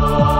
Oh.